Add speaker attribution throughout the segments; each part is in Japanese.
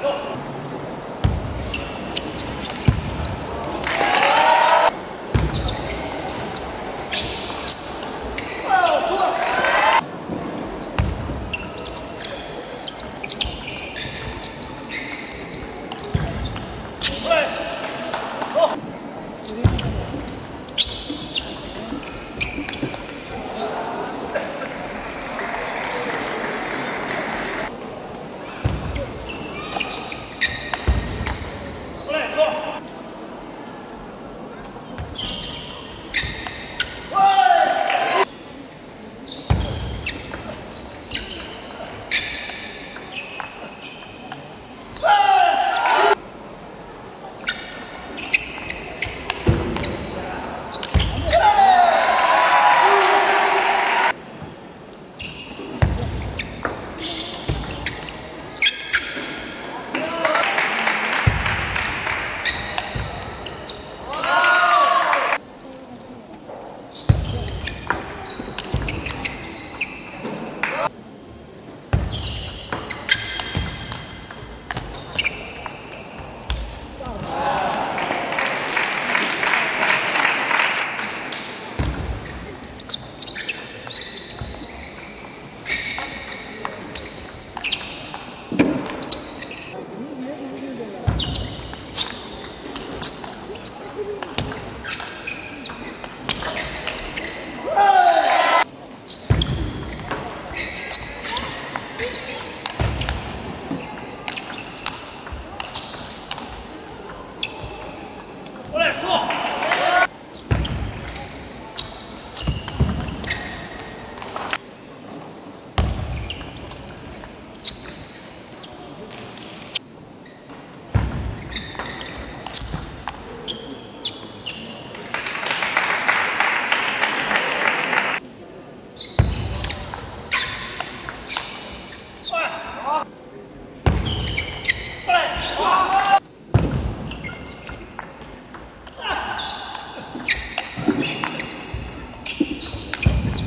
Speaker 1: 何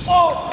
Speaker 2: Oh!